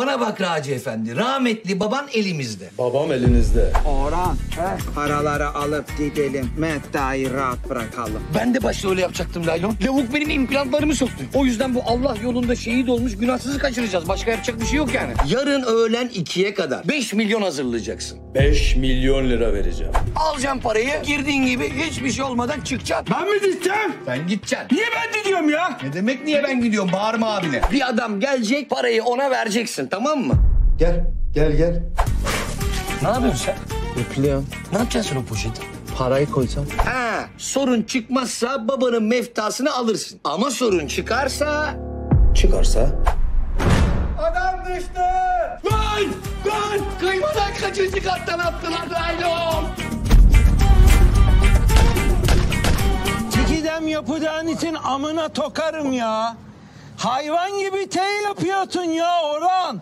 Bana bak Raci Efendi. Rahmetli baban elimizde. Babam elinizde. Orhan, paraları alıp gidelim. Mehta'yı rahat bırakalım. Ben de başta öyle yapacaktım Laylon. Lavuk benim implantlarımı soktu. O yüzden bu Allah yolunda şehit olmuş günahsızı kaçıracağız. Başka yapacak bir şey yok yani. Yarın öğlen ikiye kadar 5 milyon hazırlayacaksın. 5 milyon lira vereceğim. Alacaksın parayı girdiğin gibi hiçbir şey olmadan çıkacaksın. Ben mi gideceğim? Ben gideceksin. Niye ben gidiyorum ya? Ne demek niye ben gidiyorum? Bağırma abine. Bir adam gelecek parayı ona vereceksin tamam mı? Gel, gel gel. Ne yapıyorsun sen? Üplüyorum. Ne yapacaksın sen o poşeti? Parayı koysam. Ha, sorun çıkmazsa babanın meftasını alırsın. Ama sorun çıkarsa... Çıkarsa? Adam düştü! Lan! Lan! Kıymadan kaçıncı kattan attılar Laylon? Çekidem yapacağın için amına tokarım ya. Hayvan gibi tel yapıyorsun ya Orhan.